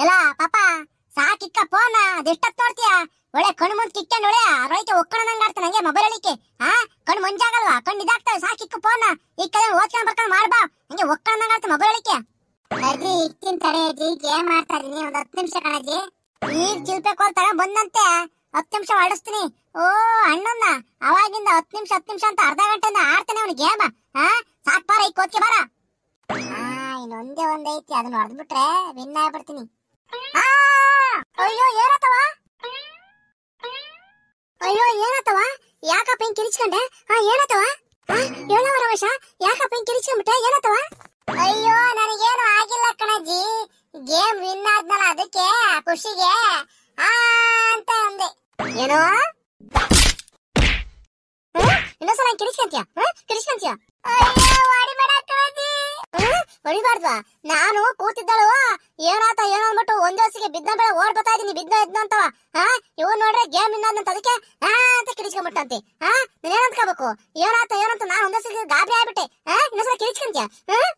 ಎಲ್ಲ ಪಾಪ ಸಾಕಿಕ್ಕ ಫೋನ್ ಅದೆಷ್ಟತ್ ನೋಡ್ತೀಯ? ಒಳ್ಳೆ ಕಣ್ಣು ಮುಂದ್ ಕಿಕ್ಕ ನೋಡ್ಯ ಅದ್ರೊಳಗೆ ಒಕ್ಕಣದಂಗ ಆಡ್ತಾನೆ ಹಂಗೆ ಮೊಬೈಲ್ ಅಳಿಕೆ. ಹಾ ಕಣ್ಣು ಮುಂಜಾಗಲ್ವಾ? ಕಣ್ಣು ಇದಾಗ್ತಾವೆ ಸಾಕಿಕ್ಕ ಫೋನ್. ಈ ಕಡೆ ಓದ್ಕೊಂಡ್ ಬರ್ಕೊಂಡ್ ಮಾಡ್ಬಾ ಹಂಗೆ ಒಕ್ಕಣದಂಗ ಆಡ್ತಾನೆ ಮೊಬೈಲ್ ಅಳಿಕೆ. ಅಜ್ಜಿ ಇಕ್ಕಿನ ತಡೆ ಅಜ್ಜಿ ಗೇಮ್ ಆಡ್ತಾ ಇದೀನಿ ಒಂದ್ ಹತ್ತು ನಿಮಿಷ ಕಣಜ್ಜಿ. ಈಗ ಚಿಲ್ಪೆ ಕೋಲ್ ತಗೊಂಡ್ ಬಂದಂತೆ. ಹತ್ತು ನಿಮಿಷ ಆಡಿಸ್ತೀನಿ ಓ ಅಣ್ಣನ್ನ ಅವಾಗಿಂದ ಹತ್ತು ನಿಮಿಷ ಹತ್ತು ನಿಮಿಷ ಅಂತ ಅರ್ಧ ಗಂಟೆಯಿಂದ ಆಡ್ತಾನೆ ಅವ್ನು ಗೇಮ್. ಹಾ ಸಾಕ್ ಬಾರ ಈಗ ಕೋತ್ಕೆ ಬಾರ. ಆ ಇನ್ನೊಂದೇ ಒಂದೈತಿ ಅದನ್ನ ಹೊಡೆದ್ಬಿಟ್ರೆ ವಿನ್ ಆಗ್ಬಿಡ್ತೀನಿ. ಆ, ಅಯ್ಯೋ ಏನತ್ತವ ಅಯ್ಯೋ ಏನತ್ತವ ಯಾಕಪ್ಪ ಹಿಂಗ್ ಕಿರಿಚ್ಕೊಂಡೆ? ಹಾ ಏನತ್ತವ ಹಾ ವಶ ಯಾಕಪ್ಪ ಹಿಂಗ್ ಕಿರಿಚ್ಕೊಂಡ್ಬಿಟ್ಟೆ? ಏನತ್ತವ ಅಯ್ಯೋ, ನನಗೇನು ಆಗಿಲ್ಲ ಕಣಜ್ಜಿ. ಗೇಮ್ ವಿನ್ ಆದ್ನಲ್ಲ ಅದಕ್ಕೆ, ಖುಷಿಗೆ, ಆ ಅಂತ ಅಂದೆ. ಏನೋ? ಇನ್ನೊಂದ್ಸಲ ಕಿರಿಸ್ಕೊಂತೀಯ ಕಿರಿಸ್ಕೊಂತೀಯ ಅಯ್ಯೋ ಹೊಡಿಬೇಡ ಕಣಜ್ಜಿ? ಹೊಡಿಬಾರ್ದ್ವಾ? ನಾನು ಕೂತಿದ್ದಳು. ಏನಾತ ಏನೋ ಅಂದ್ಬಿಟ್ಟು ಒಂದ್ ವರ್ಷಕ್ಕೆ ಬಿದ್ದ ಬೇಡ ಓಡ್ ಬರ್ತಾ ಇದೀನಿ ಬಿದ್ದ ಇದ್ನ ಅಂತವ. ಹಾ ಇವ್ ನೋಡ್ರೆ ಗೇಮ್ ಇನ್ನಂತ ಅದಕ್ಕೆ ಹಾ ಅಂತ ಕಿರಿಚ್ಕೊಂಡ್ಬಿಟ್ಟಂತೆ ಹಾ ನೀನ್ ಅನ್ಕೋಬೇಕು? ಏನಾತ ಏನಂತ ನಾನು ಒಂದ್ ಸಲ ಗಾಬರಿ ಆಗ್ಬಿಟ್ಟೆ. ಹಾ ಇನ್ನೊಂದ್ಸಲ ಕಿರಿಚ್ಕೊಂತೀಯ ಹ್ಮ್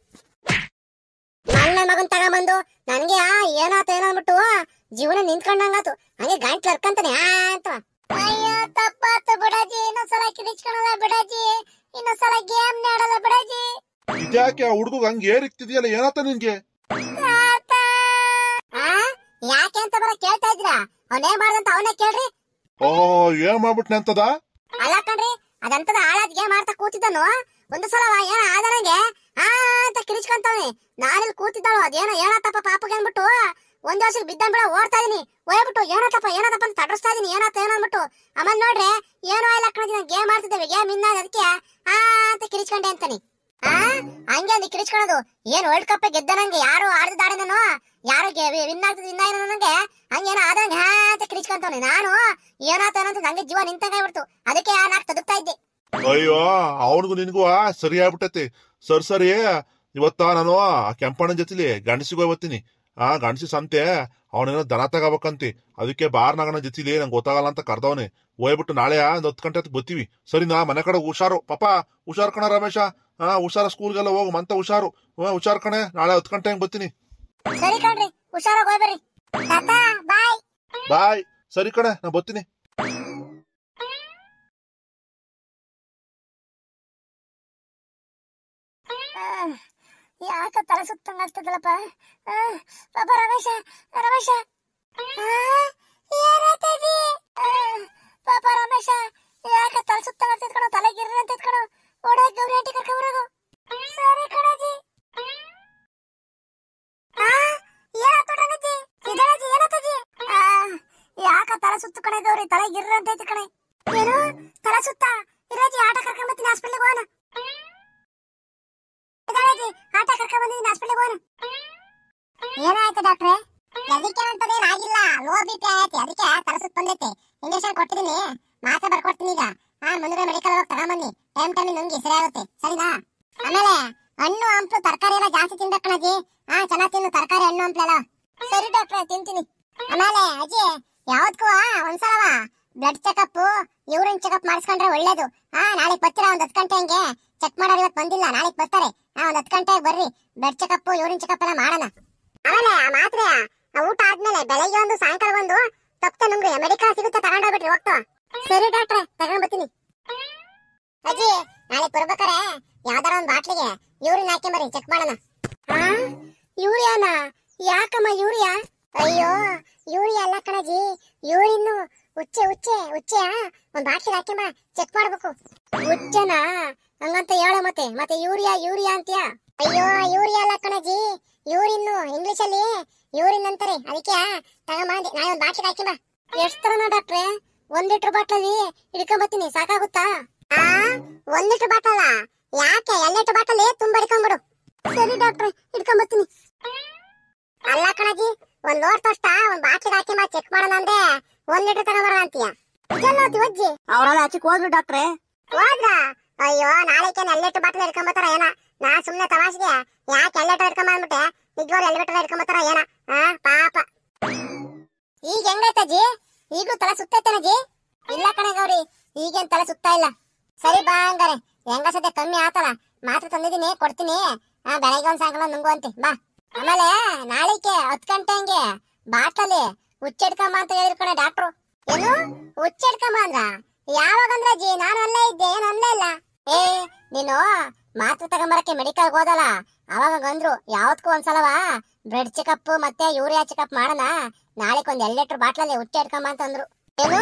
ನನ್ನ ಮಗನ್ ತಗೊಂಬಂದು ನನ್ಗೆ ಆ ಏನಾತ ಏನೋ ಅಂದ್ಬಿಟ್ಟು ಜೀವನ ನಿಂತ್ಕೊಂಡಂಗಾತು ಹಂಗೆ ಗಂಟ್ಲು ಹರ್ಕಂತಾನೆ ಆ ಅಂತ ಅಯ್ಯೋ ತಪ್ಪಾತು ಬಿಡಾಜಿ ಇನ್ನೊಂದ್ಸಲ ಕಿರಿಚ್ಕೊಳಲ್ಲ ಬಿಡಾಜಿ. ಇನ್ನೊಂದ್ಸಲ ಗೇಮ್ ಆಡಲ್ಲ ಬಿಡಾಜಿ. ಇದ್ಯಾಕೆ ಆ ಹುಡುಗ ಹಂಗೆ ಏರಿಕ್ತಿದ್ಯಲ್ಲ ಏನಾತ ನಿನ್ಗೆ? ಯಾಕೆ ಅಂತ ಬರ ಕೇಳ್ತಾ ಇದ್ರಾ ಅವನೇ ಮಾಡ್ದಂತ ಅವನೇ ಕೇಳ್ರಿ. ಓ ಏನ್ ಮಾಡ್ಬಿಟ್ನೆ ಅಂತದ? ಅಲ್ಲ ಕಣ್ರಿ ಅದಂತದ ಹಾಳಾದ್ಗೆ ಮಾಡ್ತಾ ಕೂತಿದ್ದನು. ಒಂದು ಸಲ ಏನ ಆದನಂಗೆ? ಆ ಅಂತ ಕಿರಿಚ್ಕೊಂತವನಿ. ನಾನಿಲ್ಲಿ ಕೂತಿದ್ದಳು ಅದೇನೋ ಏನಾತಪ್ಪ ಪಾಪಗೆ ಅಂದ್ಬಿಟ್ಟು. ಒಂದ್ ವರ್ಷಕ್ಕೆ ಬಿದ್ದ ಬಿಡ ಓಡ್ತಾ ಇದೀನಿ. ಹೋಗ್ಬಿಟ್ಟು ಏನಾತಪ್ಪ ಏನಂತಪ್ಪ ಅಂತ ತಡಸ್ತಾ ಇದೀನಿ ಏನಾತ ಏನೋ ಅಂದ್ಬಿಟ್ಟು. ಆಮೇಲೆ ನೋಡ್ರಿ ಏನೋ ಇಲ್ಲ ಕಣಜಿ ನಾನು ಗೇಮ್ ಆಡ್ತಿದ್ದೇವೆ ಗೇಮ್ ಇನ್ನ ಅದಕ್ಕೆ ಆ ಅಂತ ಕಿರಿಚ್ಕೊಂಡೆ ಅಂತಾನೆ. ಹಂಗೆ ಅಂದ್ ಕಿರಿಚ್ಕೊಳೋದು. ಏನ್ ವರ್ಲ್ಡ್ ಕಪ್ ಗೆದ್ದ ನಂಗೆ ಯಾರು ಆಡ್ದಿದ್ದಾಡೆ ನಾನು ಯಾರು ವಿನ್ ಆಗ್ತದೆ ವಿನ್ ಆಗಿರೋ ನನಗೆ ಹಂಗೇನೋ ಆದಂಗೆ ಹಾ ಅಂತ ಕಿರಿಚ್ಕೊಂತವ್ನೆ. ನಾನು ಏನಾತ ಅಂತ ನಂಗೆ ಜೀವ ನಿಂತಂಗ ಬಿಡ್ತು ಅದಕ್ಕೆ ನಾಕ್ ತದುಕ್ತಾ ಇದ್ದೆ. ಅಯ್ಯೋ, ಅವನಿಗೂ ನಿನಗೂ ಸರಿ ಆಗ್ಬಿಟ್ಟೈತಿ. ಸರ್, ಸರಿ. ಇವತ್ತ ನಾನು ಕೆಂಪಣ್ಣನ ಜೊತೆಲಿ ಗಂಡಸಿಗೆ ಹೋಗ್ಬತ್ತೀನಿ. ಆ ಗಂಡಸಿ ಸಂತೆ ಅವನೇನೋ ದನ ತಗೋಬೇಕಂತಿ. ಅದಕ್ಕೆ ಬಾರ್ ನಗನ ಜೊತೆಲಿ ನಂಗೆ ಗೊತ್ತಾಗಲ್ಲ ಅಂತ ಕರ್ದವನೆ. ಹೋಗ್ಬಿಟ್ಟು ನಾಳೆ ಒಂದು ಹತ್ತು ಗಂಟೆ ಬರ್ತೀವಿ. ಸರಿನಾ ಮನೆ ಕಡೆ ಹುಷಾರು. ಪಾಪ ಹುಷಾರು ಕಣ ರಮೇಶ. ಹಾ ಹುಷಾರ ಸ್ಕೂಲ್ಗೆಲ್ಲ ಹೋಗು ಮಂತ ಹುಷಾರು. ಹುಷಾರು ಹುಷಾರ್ ಕಣೆ. ನಾಳೆ ಹತ್ತು ಗಂಟೆ ಹಂಗೆ ಬರ್ತೀನಿ. ಸರಿ ಕಣ್ರಿ ಹುಷಾರಾಗಿ ಹೋಗ್ಬೇರಿ ಬಾಯ್. ಬಾಯ್. ಸರಿ ಕಣೆ ನಾ ಬರ್ತೀನಿ. ಯಾಕ ತಲೆ ಸುತ್ತಂಗ ಆಗ್ತದಲ್ಲಪ್ಪ? ಪಾಪ ರಮೇಶ ರಮೇಶ. ಪಾಪ ರಮೇಶ, ಯಾಕ ತಲೆ ಸುತ್ತಂಗ ಆಗ್ತದ ಕಣ, ತಲೆ ಗಿರ್ರ ಅಂತ ಕಣ. ಓಡೋ ಗೌರಿ ಆಂಟಿ ಕರ್ಕೊಂಬರೋದು ಸರಿ ಕಣಜಿ. ಯಾಕ ತಲೆ ಸುತ್ತು ಕಣೆ ಗೌರಿ, ತಲೆ ಗಿರ್ರ ಅಂತ ಕಣೆ. ಏನು? ತಲೆ ಸುತ್ತ? ಇರೋಜಿ, ಆಟ ಕರ್ಕೊಂಬತ್ತೀನಿ ಹಾಸ್ಪಿಟ್ಲಿಗೆ ಹೋಗೋಣ. ಆಟ ಕರ್ಕೊಂಡ್ ಬಂದಿದ್ದೀನಿ ಹಾಸ್ಪಿಟ್ಲಿಗೆ ಹೋಗೋಣ. ಏನಾಯ್ತು ಡಾಕ್ಟ್ರೆ ಅದಕ್ಕೆ ಅಂತದೇನು ಆಗಿಲ್ಲ ಲೋ ಬಿ ಪಿ ಆಗೈತಿ ಅದಕ್ಕೆ ತಲೆ ಸುತ್ತ ಬಂದೈತೆ. ಇಂಜೆಕ್ಷನ್ ಕೊಟ್ಟಿದ್ದೀನಿ ಮಾತ್ರೆ ಬರ್ಕೊಡ್ತೀನಿ ಈಗ. ಹಾ ಮುಂದೆ ಮೆಡಿಕಲ್ ಹೋಗಿ ತಗೊಂಬನ್ನಿ ಟೈಮ್ ಟೈಮ್ ನುಂಗಿ ಸರಿ ಆಗುತ್ತೆ. ಸರಿನಾ? ಆಮೇಲೆ, ಹಣ್ಣು, ಹಂಪಲು, ತರಕಾರಿ ಎಲ್ಲ ಜಾಸ್ತಿ ತಿನ್ಬೇಕು ಕಣಜ್ಜಿ ಹಾ ಚೆನ್ನಾಗಿ ತಿನ್ನು, ತರಕಾರಿ, ಹಣ್ಣು ಹಂಪಲೆಲ್ಲ ಸರಿ ಡಾಕ್ಟ್ರೆ ತಿಂತೀನಿ. ಆಮೇಲೆ, ಅಜ್ಜಿ ಯಾವ್ದಕ್ಕೂ ಒಂದ್ಸಲವ ಬ್ಲಡ್ ಚೆಕಪ್ ಯೂರಿನ್ ಚೆಕಪ್ ಮಾಡಿಸ್ಕೊಂಡ್ರೆ ಒಳ್ಳೇದು. ಹಾ ನಾಳೆ ಬರ್ತೀರಾ ಒಂದ್ ಹತ್ತು ಗಂಟೆ ಹಂಗೆ? ಚೆಕ್ ಮಾಡೋರು ಇವತ್ತು ಬಂದಿಲ್ಲ ನಾಳೆ ಬರ್ತಾರೆ. ಹಾ, ಒಂದ್ ಹತ್ತು ಗಂಟೆಗೆ ಬರ್ರಿ. ಬ್ಲಡ್ ಚೆಕಪ್ ಯೂರಿನ್ ಚೆಕಪ್ ಎಲ್ಲ ಮಾಡೋಣ. ಆಮೇಲೆ ಆ ಮಾತ್ರೆ ಊಟ ಆದ್ಮೇಲೆ ಬೆಳಗ್ಗೆ ಒಂದು, ಸಾಯಂಕಾಲ ಒಂದು, ತಪ್ಪತೆ ನಮ್ಗೆ ಮೆಡಿಕಲ್ ಸಿಗುತ್ತೆ ತಗೊಂಡೋಗ್ಬಿಟ್ರಿ ಹೋಗ್ತಾ. ಸರಿ ಡಾಕ್ಟ್ರೆ, ತಗೊಂಡ್ ಬರ್ತೀನಿ. ಅಜ್ಜಿ, ನಾಳೆ ಬರ್ಬೇಕಾರೆ ಯಾವ್ದಾರ ಒಂದ್ ಬಾಟ್ಲಿಗೆ ಯೂರಿನ್ ಹಾಕೊಂಬರಿ ಚೆಕ್ ಮಾಡೋಣ. ಹಾ? ಯೂರಿಯಾನ? ಯಾಕಮ್ಮ ಯೂರಿಯಾ? ಅಯ್ಯೋ, ಯೂರಿಯಾ ಅಲ್ಲ ಕಣಜಿ ಯೂರಿನ್ ಉಚ್ಚೆ ಉಚ್ಚೆ ಉಚ್ಚೆ ಒಂದ್ ಹಾಕಿ ಹಾಕೊಂಬ ಚೆಕ್ ಮಾಡ್ಬೇಕು. ಉಚ್ಚನಾ? ಹಂಗಂತ ಹೇಳು ಮತ್ತೆ. ಮತ್ತೆ ಯೂರಿಯಾ ಯೂರಿಯಾ ಅಂತೀಯ? ಅಯ್ಯೋ ಯೂರಿಯಾ ಅಲ್ಲ ಕಣಜಿ. ಯೂರಿನ್ ಇಂಗ್ಲಿಷ್ ಅಲ್ಲಿ ಯೂರಿನ್ ಅಂತಾರೆ. ಅದಕ್ಕೆ ತಗೊಂಬಂದೆ ನಾಳೆ ಒಂದ್ ಹಾಕಿ ಬಾ. ಎಷ್ಟು ತರನ ಡಾಕ್ಟ್ರೆ? ಒಂದ್ ಲೀಟರ್ ಬಾಟ್ಲಲ್ಲಿ ಹಿಡ್ಕೊಂಬತ್ತೀನಿ ಸಾಕಾಗುತ್ತಾ? ಆ? ಒಂದ್ ಲೀಟರ್ ಬಾಟಲ್ ಯಾಕೆ? ಎರಡ್ ಲೀಟರ್ ಬಾಟಲ್ ತುಂಬಾ ಹಿಡ್ಕೊಂಡ್ಬಿಡು. ಸರಿ ಡಾಕ್ಟ್ರೆ ಹಿಡ್ಕೊಂಬತ್ತೀನಿ ಅಲ್ಲ ಕಣಜಿ ಒಂದ್ ಲೋಡ್ ತೋಷ್ಟ ಒಂದ್ ಬಾಟ್ಲಿಗೆ ಹಾಕಿ ಮಾ ಚೆಕ್ ಮಾಡೋಣ ಅಂದ್ರೆ ಒಂದ್ ಲೀಟರ್ ತಗೊಂಬರೋಣ ಅಂತೀಯ? ಇದೆಲ್ಲ ಅಜ್ಜಿ ಅವರೆಲ್ಲ ಆಚೆಗೆ ಹೋದ್ರು ಡಾಕ್ಟ್ರೆ. ಹೋದ್ರ? ಅಯ್ಯೋ ನಾಳೆಕೆ ಎಲ್ಲೆಟ್ಟು ಬಾಟಲ್ ಇಟ್ಕೊಂಬತ್ತಾರ ಏನ? ನಾ ಸುಮ್ಮನೆ ತಮಾಷೆಗೆ. ಯಾಕೆ ಎಲ್ಲೆಟ್ಟು ಇಟ್ಕೊಂಬಂದ್ಬಿಟ್ಟೆ ನಿಜವಾಗ್ಲೂ ಎರಡ್ ಇಟ್ಕೊಂಬತ್ತಾರ ಏನ? ಹಾ ಪಾಪ. ಈಗ ಹೆಂಗೈತಜ್ಜಿ ಈಗಲೂ ತಲೆ ಸುತ್ತೈತೇನಜ್ಜಿ ಇಲ್ಲ ಕಣೆ ಗೌರಿ, ಈಗೇನ್ ತಲೆ ಸುತ್ತಾ ಇಲ್ಲ. ಸರಿ ಬಾ ಹಂಗಾರೆ. ಹೆಂಗ ಸದ್ಯ ಕಮ್ಮಿ ಆತಲ್ಲ. ಮಾತ್ರ ತಂದಿದ್ದೀನಿ, ಕೊಡ್ತೀನಿ. ಆ, ಬೆಳಗ್ಗೆ ಒಂದ್ ಸಾಯಂಕಾಲ ನುಂಗುವಂತೆ ಬಾ. ಆಮೇಲೆ ನಾಳಿಕೆ ಹತ್ ಗಂಟೆ ಹಂಗೆ ಬಾಟಲಿ ಹುಚ್ಚಿಡ್ಕಮ್ಮ ಅಂತ ಹೇಳಿದ್ರು ಕಣೆ ಡಾಕ್ಟ್ರು. ಏನು? ಹುಚ್ಚಿಡ್ಕಮ್ಮ ಅಂದ್ರ ಯಾವಾಗ ಅಂದ್ರೆ ನಾನು ಅಲ್ಲೇ ಇದ್ದೆ, ಏನು ಅಲ್ಲೇ ಇಲ್ಲ? ಏ, ನೀನು ಮಾತ್ರೆ ತಗೊಂಬರಕ್ಕೆ ಮೆಡಿಕಲ್ ಹೋದಲ್ಲ? ಅವಾಗ ಅಂದ್ರು ಯಾವತ್ಕೂ ಒಂದ್ಸಲವ? ಬ್ಲಡ್ ಚೆಕಪ್ ಮತ್ತೆ ಯೂರಿಯಾ ಚೆಕಪ್ ಮಾಡೋಣ. ನಾಳೆಕ್ ಒಂದ್ ಎರಡ್ ಲೀಟರ್ ಬಾಟ್ಲಲ್ಲಿ ಹುಚ್ಚ ಇಟ್ಕೊಂಬ ಅಂತಂದ್ರು ಏನು?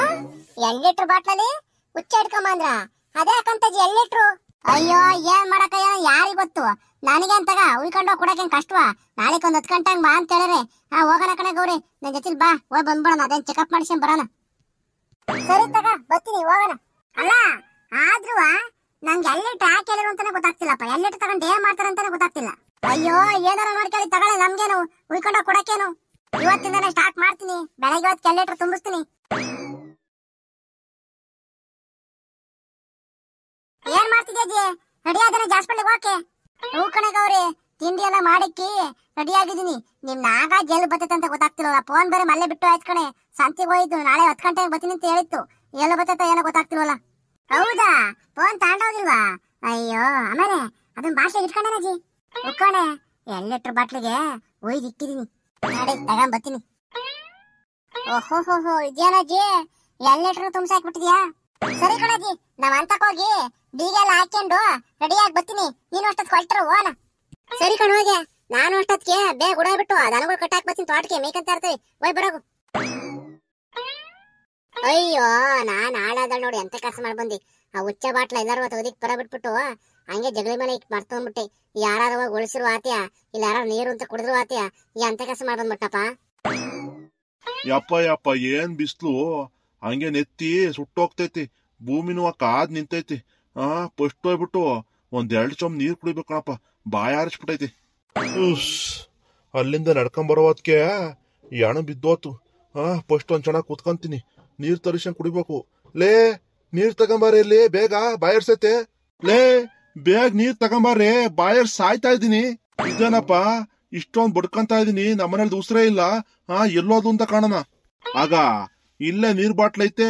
ಎರಡ್ ಲೀಟರ್ ಬಾಟ್ಲಲ್ಲಿ ಹುಚ್ಚ ಇಟ್ಕೊಂಬ ಅಂದ್ರ? ಅದೇ ಅಕ್ಕಂತಜಿ ಎರಡ್ ಲೀಟ್ರು ಅಯ್ಯೋ, ಏನ್ ಮಾಡಕಯ್ಯ ಯಾರಿಗ್ ಗೊತ್ತು? ನನಗೆ ಅಂತಗ ಉಳ್ಕೊಂಡೋಗ್ ಕೊಡಕ್ಕೆ ಕಷ್ಟವಾ? ನಾಳೆಕ್ ಒಂದ್ ಹತ್ ಗಂಟೆ ಬಾ ಅಂತ ಹೇಳಿದ್ರೆ ಹಾ, ಹೋಗೋಣ ಕಣ ಗೌರಿ. ನನ್ ಜೊತೆ ಬಾ. ಹೋಗ್ ಬಂದ್ಬಿಡೋಣ. ಅದೇನ್ ಚೆಕಪ್ ಮಾಡಿಸ್ಕೊಂಡ್ ಬರೋಣ. ಸರಿ ತಗ, ಬರ್ತೀನಿ, ಹೋಗೋಣ. ಅಲ್ಲ, ಆದ್ರೂ ನಂಗೆ ಎಲ್ಲಿ ಯಾಕೆ ಹೇಳಿರು ಅಂತಾನೆ ಗೊತ್ತಾಗ್ತಿಲ್ಲಪ್ಪ. ಎಲ್ಲಿ ತಗೊಂಡು ಏನ್ ಮಾಡ್ತಾರೆ ಅಂತಾನೆ ಗೊತ್ತಾಗ್ತಿಲ್ಲ. ಅಯ್ಯೋ, ಏನಾರ ಮಾಡ್ಕೊಳ್ಳಿ ತಗೊಳ್ಳಿ ನಮ್ಗೇನು ಉಳ್ಕೊಂಡ ಕೊಡಕ್ಕೇನು. ಇವತ್ತಿಂದಾನೆ ಸ್ಟಾರ್ಟ್ ಮಾಡ್ತೀನಿ. ಬೆಳಗ್ಗೆ ಇವತ್ತು ಎಲ್ಲಿ ತುಂಬಿಸ್ತೀನಿ. ಏನ್ ಮಾಡ್ತಿದ್ಯಾ ಜಿ ರೆಡಿ ಆದ್ರೆ ಜಾಸ್ಪಳ್ಳಿಗೆ ಹೋಕೆ ಹೂ ಕಣೆ ಗೌರಿ. ತಿಂಡಿ ಎಲ್ಲ ಮಾಡಿಕ್ಕಿ ರೆಡಿ ಆಗಿದ್ದೀನಿ ನಿಮ್ ನಾಗ ಜೈಲು ಬರ್ತೈತೆ ಅಂತ ಗೊತ್ತಾಗ್ತಿಲ್ಲ ಫೋನ್ ಬೇರೆ ಮಲ್ಲೆ ಬಿಟ್ಟು ಆಯ್ತು ಕಣೆ. ಸಂತಿಗೆ ಹೋಯ್ತು ನಾಳೆ ಹತ್ತು ಗಂಟೆಗೆ ಬರ್ತೀನಿ ಅಂತ ಹೇಳಿತ್ತು. ಎಲ್ಲ ಬರ್ತೈತೆ ಏನೋ ಗೊತ್ತಾಗ್ತಿಲ್ವಲ್ಲ. ಹೌದಾ? ಫೋನ್ ತಗೊಂಡೋಗಿಲ್ವಾ? ಅಯ್ಯೋ, ಆಮೇಲೆ ಅದನ್ನ ಭಾಷೆ ಇಟ್ಕೊಂಡೇನ ಜಿ ಉಕ್ಕೋಣೆ. ಎರಡು ಲೀಟರ್ ಬಾಟ್ಲಿಗೆ? ಒಯ್ದು ಇಟ್ಟಿದೀನಿ ನಾಳೆ ತಗೊಂಡ್ ಬರ್ತೀನಿ. ಓಹೋ ಹೋ ಹೋ ಎರಡು ಲೀಟರ್ ತುಂಬಿಸಿ ಹಾಕ್ಬಿಟ್ಟಿದ್ಯಾ ಸರಿ ಕಣಜ್ಜಿ ನಾವ್ ಅಂತಕ್ ಹೋಗಿ ಬೀಗೆಲ್ಲ ಹಾಕೊಂಡು ರೆಡಿಯಾಗಿ ಬರ್ತೀನಿ. ನೀನು ಅಷ್ಟೊತ್ತು ಹೊಲ್ಟ್ರು ಓನ ಸರಿ ಕಣ, ಹೋಗಿ. ನಾನು ಅಷ್ಟೊತ್ತಿಗೆ ಬೇಗ ಉಡಾಬಿಟ್ಟು ದನಗಳು ಕಟ್ಟಾಕ್ ಬರ್ತೀನಿ, ತೋಟಕ್ಕೆ ಮೇಕಂತ ಇರ್ತೀವಿ. ಹೋಯ್, ಬರೋಗು. ಅಯ್ಯೋ ನಾನು ಹಾಳಾದ ನೋಡಿ ಎಂತ ಕೆಲಸ ಮಾಡಿ ಬಂದಿ. ಆ ಹುಚ್ಚ ಬಾಟ್ಲ ಎಲ್ಲಾರು ತೆಗೆದಿಕ್ ಬರ ಬಿಟ್ಬಿಟ್ಟು ಹಂಗೆ ಜಗಳ ಮೇಲೆ ಇಟ್ ಮರ್ತೊಂಡ್ಬಿಟ್ಟೆ ಯಾರು ಹೋಗಿ ಆತಿಯ ಆತ್ಯ ಇಲ್ಲ ಯಾರು ನೀರು ಅಂತ ಕುಡಿದ್ರು ಆತಿಯ ಈ ಅಂತ ಕೆಲಸ ಮಾಡಿ ಬಂದ್ಬಿಟ್ಟಪ್ಪ? ಯಪ್ಪ ಯಪ್ಪ ಏನ್ ಬಿಸ್ಲು? ಹಂಗೆ ನೆತ್ತಿ ಸುಟ್ಟೋಗ್ತೈತಿ. ಭೂಮಿನೂ ಕಾದ್ ನಿಂತೈತಿ. ಆ ಫಸ್ಟ್ ಹೋಗ್ಬಿಟ್ಟು ಒಂದ್ ಎರಡು ಚಮ್ ನೀರ್ ಕುಡಿಬೇಕಣಪ್ಪ ಬಾಯ ಆರಿಸ್ಬಿಟ್ಟೈತಿ. ಅಲ್ಲಿಂದ ಅಲ್ಲಿಂದ ಬರೋತ್ಕೆ ಎಣ ಬಿದ್ದೋತು. ಆ ಫಸ್ಟ್ ಒಂದ್ ಚೆನ್ನಾಗ್ ಕುತ್ಕೊಂತೀನಿ. ನೀರ್ ತರಿಸ್ಕೊಂಡ್ ಕುಡಿಬೇಕು. ಲೇ, ನೀರ್ ತಗೊಂಬಾರಿ ಇಲ್ಲಿ ಬೇಗ ಬಾಯರ್ಸೈತೆ ಲೇ, ಬೇಗ ನೀರ್ ತಗೊಂಬಾರಿ, ಬಾಯರ್ ಸಾಯ್ತಾ ಇದೀನಿ ಇದೇನಪ್ಪ, ಇಷ್ಟೊಂದ್ ಬಡ್ಕಂತ ಇದೀನಿ ನಮ್ಮನೇಲಿ ಉಸ್ರೇ ಇಲ್ಲ. ಆ ಎಲ್ಲೋದು ಅಂತ ಕಾಣೋಣ. ಆಗ, ಇಲ್ಲೇ ನೀರ್ ಬಾಟ್ಲ್ ಐತೆ.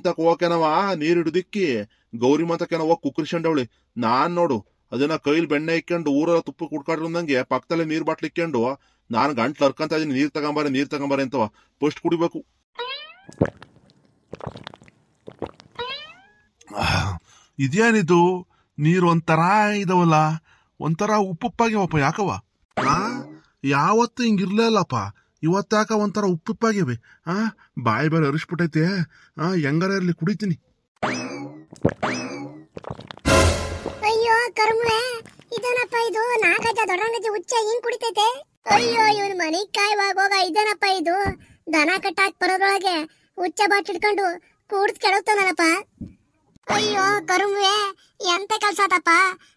ತಕ ಹೋಗಕೆನವ ನೀರ್ ಹಿಡ್ದಿಕ್ಕಿ ಗೌರಿ ಮಾತಕೆನ ಹೋಗ್ ನಾನ್ ನೋಡು, ಅದನ್ನ ಕೈಲಿ ಬೆಣ್ಣೆ ಇಕ್ಕೊಂಡು ಊರ ತುಪ್ಪ ಕುಡ್ಕೊಂಡಿರಂದಂಗೆ ಪಕ್ಕದಲ್ಲೇ ನೀರ್ ಬಾಟ್ಲಿಕ್ಕೊಂಡು ನಾನು ಗಂಟ್ಲು ಹರ್ಕಂತ ಇದೀನಿ ನೀರ್ ತಗೊಂಬಾರೆ ನೀರ್ ತಗೊಂಬಾರೆ ಅಂತವ. ಫಸ್ಟ್ ಕುಡಿಬೇಕು. ಇದೇನಿದು ನೀರು ಒಂಥರ ಇದಾವಲ್ಲ? ಒಂಥರ ಉಪ್ಪುಪ್ಪಾಗ್ಯಾವಪ್ಪ ಯಾಕವ ಆ? ಯಾವತ್ತು ಇವತ್ತು ಇವತ್ತಾಕ ಒಂಥರ ಉಪ್ಪುಪ್ಪಾಗಿವೆ? ಆ? ಬಾಯಿ ಬೇರೆ ಅರಿಸ್ಬಿಟ್ಟೈತೆ. ಆ? ಹೆಂಗಾರ ಇರಲಿ, ಕುಡಿತೀನಿ. ಅಯ್ಯೋ ಕರ್ಮೆ ಇದೇನಪ್ಪ ಇದು? ನಾಗಜ್ಜ ದೊಡ್ಡಂಗಜ್ಜ ಹುಚ್ಚ ಹಿಂಗ್ ಕುಡಿತೈತೆ. ಅಯ್ಯೋ, ಇವನ್ ಮನೆ ಕಾಯುವಾಗ ಹೋಗ. ಇದೇನಪ್ಪ ಇದು? ದನ ಕಟ್ಟಾಕ್ ಬರೋದ್ರೊಳಗೆ ಹುಚ್ಚ ಬಾಟ್ ಹಿಡ್ಕೊಂಡು ಕೂಡ್ಸ್ ಕೆಡತಾನಲ್ಲಪ್ಪ ಅಯ್ಯೋ ಕರುಮುವೆ ಎಂತ ಕೆಲ್ಸ ಆತಪ್ಪ?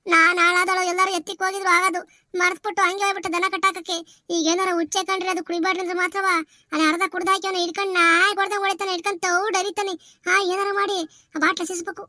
ನಾನ್ ಹಾಳಾದಳು, ಎಲ್ಲರೂ ಎತ್ತಿಕ್ ಹೋಗಿದ್ರು, ಆಗದು. ಮರ್ತ್ಬಿಟ್ಟು ಹಂಗೆ ಹೋಗ್ಬಿಟ್ಟು ದನ ಕಟ್ಟಾಕಕ್ಕೆ. ಈಗ ಏನಾರ ಹುಚ್ಚೆ ಕಂಡ್ರೆ ಅದು ಕುಡಿಬಾರ್ದು ಅಂದ್ರೆ ಮಾತ್ರವ? ಅಲ್ಲಿ ಅರ್ಧ ಕುಡ್ದಾಕಿ ಹಿಡ್ಕೊಂಡು ನಾಯಿ ಹೊಡೆದ ಹೊಡಿತಾನೆ, ಹಿಡ್ಕೊಂಡು ತೌಡ್ ಅರಿತಾನೆ ಹಾ ಏನಾರ ಮಾಡಿ ಆ ಬಾಟ್ಲ ಸಿಸ್ಬೇಕು.